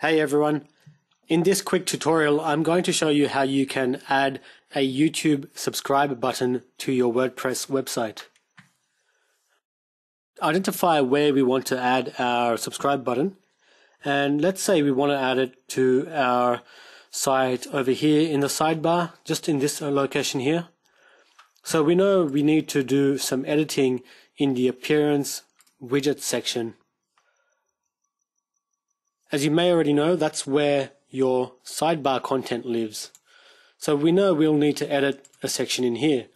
Hey everyone. In this quick tutorial, I'm going to show you how you can add a YouTube subscribe button to your WordPress website. Identify where we want to add our subscribe button. And let's say we want to add it to our site over here in the sidebar, just in this location here. So we know we need to do some editing in the appearance widget section. As you may already know, that's where your sidebar content lives. So we know we'll need to edit a section in here.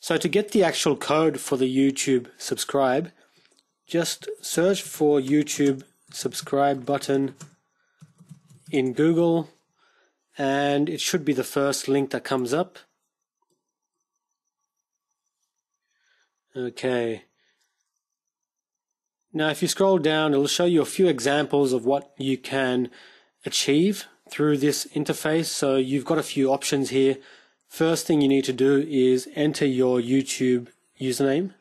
So to get the actual code for the YouTube subscribe, just search for YouTube subscribe button in Google and it should be the first link that comes up. Okay. Now, if you scroll down, it'll show you a few examples of what you can achieve through this interface. So you've got a few options here. First thing you need to do is enter your YouTube username.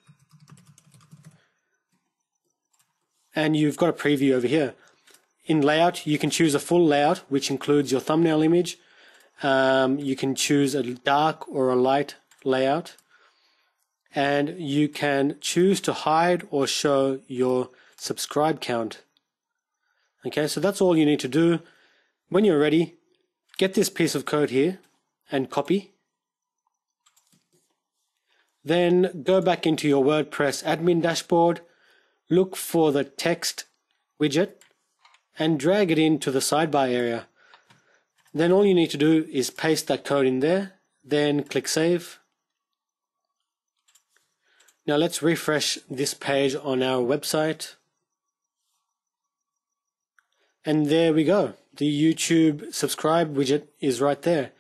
And you've got a preview over here. In layout, you can choose a full layout, which includes your thumbnail image. Um, you can choose a dark or a light layout and you can choose to hide or show your subscribe count. Okay, so that's all you need to do. When you're ready, get this piece of code here and copy. Then go back into your WordPress admin dashboard, look for the text widget and drag it into the sidebar area. Then all you need to do is paste that code in there, then click save now let's refresh this page on our website. And there we go. The YouTube subscribe widget is right there.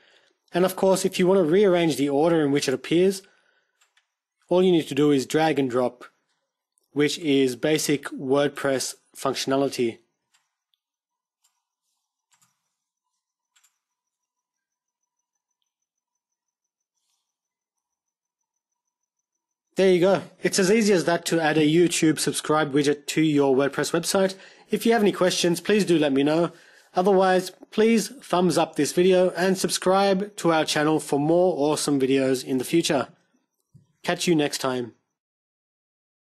And of course, if you want to rearrange the order in which it appears, all you need to do is drag and drop, which is basic WordPress functionality. There you go. It's as easy as that to add a YouTube subscribe widget to your WordPress website. If you have any questions, please do let me know. Otherwise, please thumbs up this video and subscribe to our channel for more awesome videos in the future. Catch you next time.